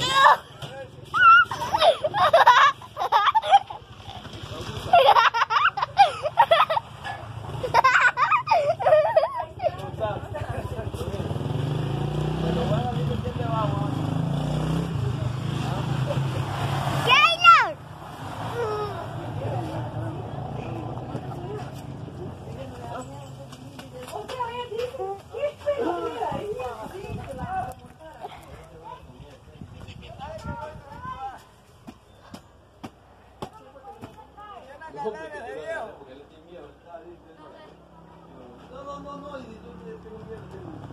加 油 galera, é eu. Ele tem. Não, não, não, não. Ele tem.